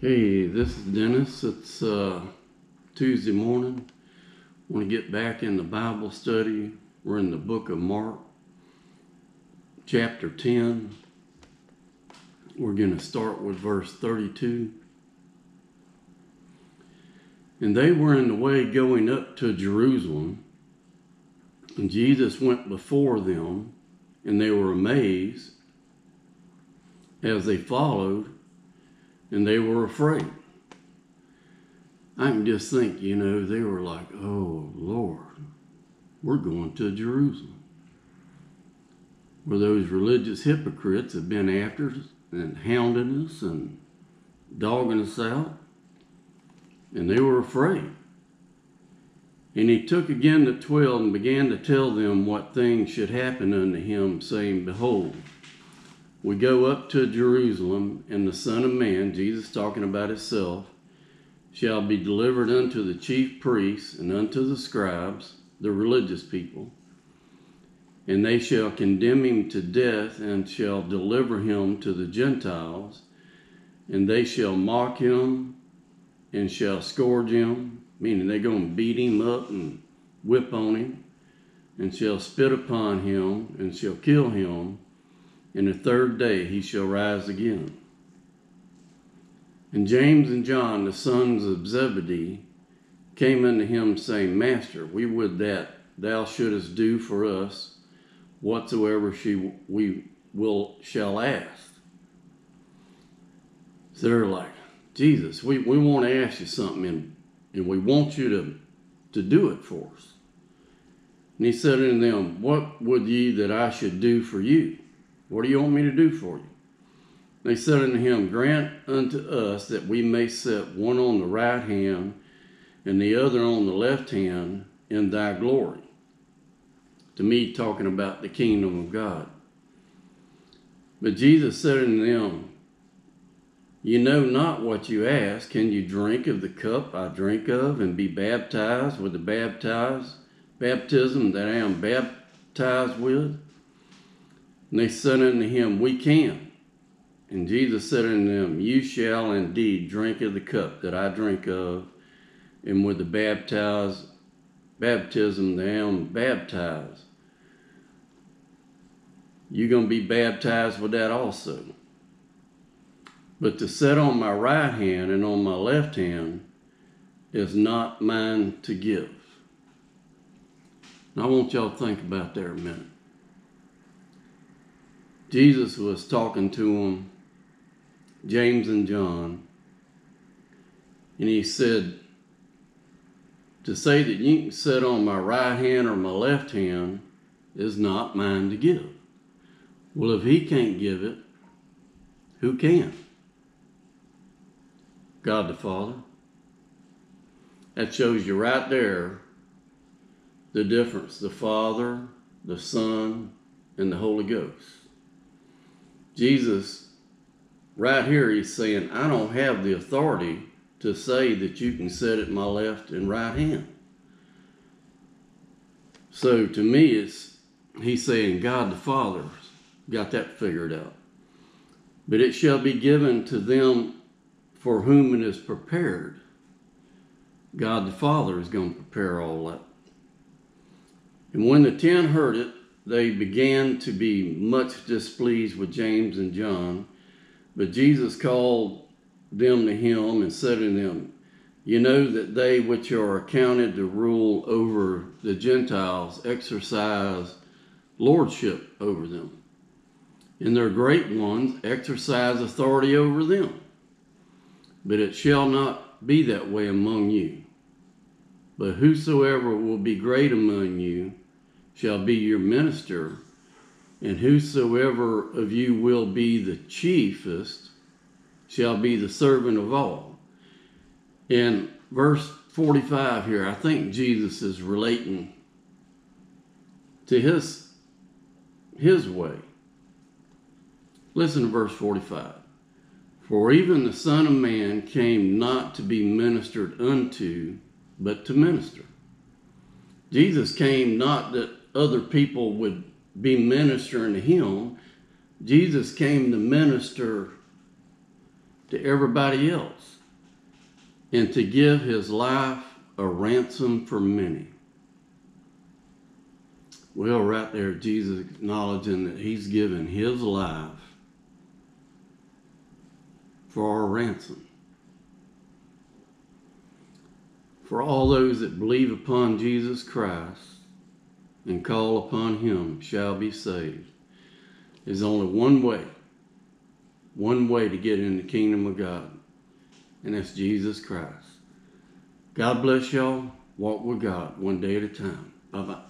Hey, this is Dennis. It's uh, Tuesday morning. Want to get back in the Bible study. We're in the book of Mark, chapter 10. We're going to start with verse 32. And they were in the way going up to Jerusalem, and Jesus went before them, and they were amazed as they followed and they were afraid. I can just think, you know, they were like, oh, Lord, we're going to Jerusalem. Where those religious hypocrites have been after us and hounding us and dogging us out. And they were afraid. And he took again the twelve and began to tell them what things should happen unto him, saying, Behold, we go up to Jerusalem, and the Son of Man, Jesus talking about himself, shall be delivered unto the chief priests and unto the scribes, the religious people. And they shall condemn him to death and shall deliver him to the Gentiles. And they shall mock him and shall scourge him, meaning they're going to beat him up and whip on him, and shall spit upon him and shall kill him and the third day he shall rise again. And James and John, the sons of Zebedee, came unto him, saying, Master, we would that thou shouldest do for us whatsoever she, we will shall ask. So they're like, Jesus, we, we want to ask you something, and, and we want you to, to do it for us. And he said unto them, What would ye that I should do for you? What do you want me to do for you? They said unto him, Grant unto us that we may sit one on the right hand and the other on the left hand in thy glory. To me, talking about the kingdom of God. But Jesus said unto them, You know not what you ask. Can you drink of the cup I drink of and be baptized with the baptized baptism that I am baptized with? And they said unto him, We can. And Jesus said unto them, You shall indeed drink of the cup that I drink of, and with the baptized baptism that I am baptized. You're going to be baptized with that also. But to sit on my right hand and on my left hand is not mine to give. Now I want y'all to think about that a minute. Jesus was talking to them, James and John, and he said, To say that you can sit on my right hand or my left hand is not mine to give. Well, if he can't give it, who can? God the Father. That shows you right there the difference the Father, the Son, and the Holy Ghost. Jesus, right here, he's saying, I don't have the authority to say that you can sit at my left and right hand. So to me, it's he's saying God the Father got that figured out. But it shall be given to them for whom it is prepared. God the Father is going to prepare all that. And when the ten heard it, they began to be much displeased with James and John. But Jesus called them to him and said to them, You know that they which are accounted to rule over the Gentiles exercise lordship over them. And their great ones exercise authority over them. But it shall not be that way among you. But whosoever will be great among you shall be your minister, and whosoever of you will be the chiefest shall be the servant of all. In verse 45 here, I think Jesus is relating to his, his way. Listen to verse 45. For even the Son of Man came not to be ministered unto, but to minister. Jesus came not that other people would be ministering to him. Jesus came to minister to everybody else and to give his life a ransom for many. Well, right there, Jesus acknowledging that he's given his life for our ransom. For all those that believe upon Jesus Christ and call upon him shall be saved. There's only one way, one way to get in the kingdom of God, and that's Jesus Christ. God bless y'all. Walk with God one day at a time. Bye bye.